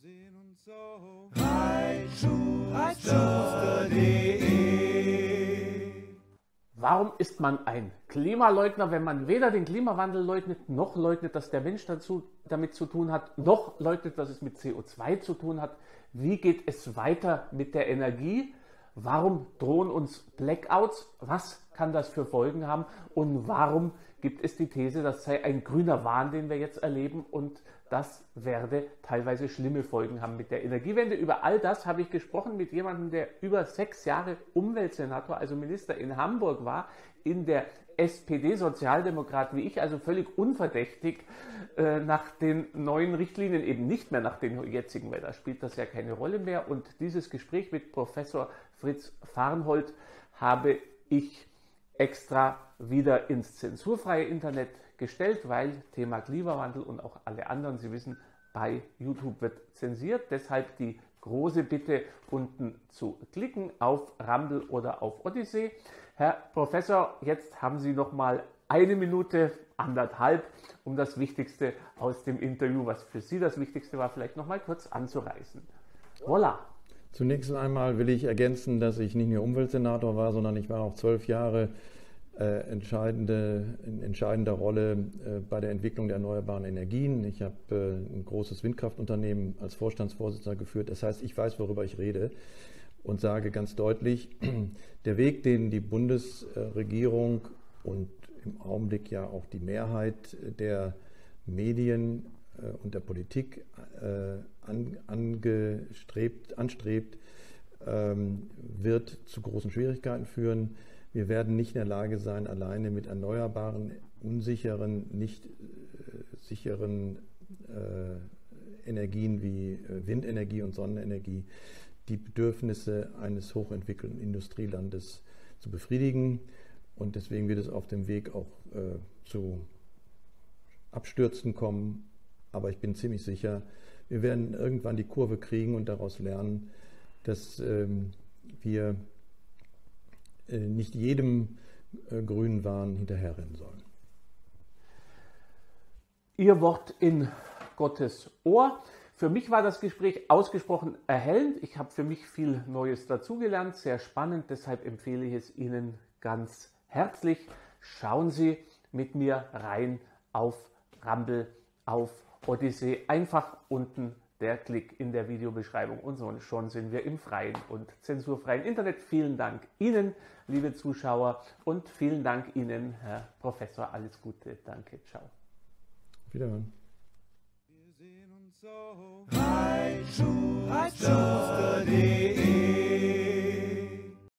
sehen uns auf. Warum ist man ein Klimaleugner, wenn man weder den Klimawandel leugnet, noch leugnet, dass der Mensch dazu, damit zu tun hat, noch leugnet, dass es mit CO2 zu tun hat? Wie geht es weiter mit der Energie? Warum drohen uns Blackouts? Was kann das für Folgen haben? Und warum gibt es die These, das sei ein grüner Wahn, den wir jetzt erleben und das werde teilweise schlimme Folgen haben mit der Energiewende? Über all das habe ich gesprochen mit jemandem, der über sechs Jahre Umweltsenator, also Minister in Hamburg war, in der SPD-Sozialdemokrat wie ich, also völlig unverdächtig äh, nach den neuen Richtlinien, eben nicht mehr nach den jetzigen, weil da spielt das ja keine Rolle mehr. Und dieses Gespräch mit Professor Fritz Farnhold habe ich extra wieder ins zensurfreie Internet gestellt, weil Thema Klimawandel und auch alle anderen, Sie wissen, bei YouTube wird zensiert. Deshalb die große Bitte, unten zu klicken auf Rumble oder auf Odyssey. Herr Professor, jetzt haben Sie noch mal eine Minute, anderthalb, um das Wichtigste aus dem Interview, was für Sie das Wichtigste war, vielleicht noch mal kurz anzureißen. Voilà. Zunächst einmal will ich ergänzen, dass ich nicht nur Umweltsenator war, sondern ich war auch zwölf Jahre äh, entscheidende, in entscheidender Rolle äh, bei der Entwicklung der erneuerbaren Energien. Ich habe äh, ein großes Windkraftunternehmen als Vorstandsvorsitzender geführt. Das heißt, ich weiß, worüber ich rede und sage ganz deutlich, der Weg, den die Bundesregierung und im Augenblick ja auch die Mehrheit der Medien und der Politik äh, angestrebt, anstrebt, ähm, wird zu großen Schwierigkeiten führen. Wir werden nicht in der Lage sein, alleine mit erneuerbaren, unsicheren, nicht äh, sicheren Energien wie Windenergie und Sonnenenergie die Bedürfnisse eines hochentwickelten Industrielandes zu befriedigen. Und deswegen wird es auf dem Weg auch äh, zu Abstürzen kommen aber ich bin ziemlich sicher, wir werden irgendwann die Kurve kriegen und daraus lernen, dass ähm, wir äh, nicht jedem äh, grünen Wahn hinterherrennen sollen. Ihr Wort in Gottes Ohr. Für mich war das Gespräch ausgesprochen erhellend. Ich habe für mich viel Neues dazugelernt, sehr spannend. Deshalb empfehle ich es Ihnen ganz herzlich. Schauen Sie mit mir rein auf Rumble, auf Odyssee einfach unten der Klick in der Videobeschreibung und so schon sind wir im freien und zensurfreien Internet. Vielen Dank Ihnen, liebe Zuschauer, und vielen Dank Ihnen, Herr Professor. Alles Gute. Danke. Ciao. Wiederhören. Wir sehen uns auf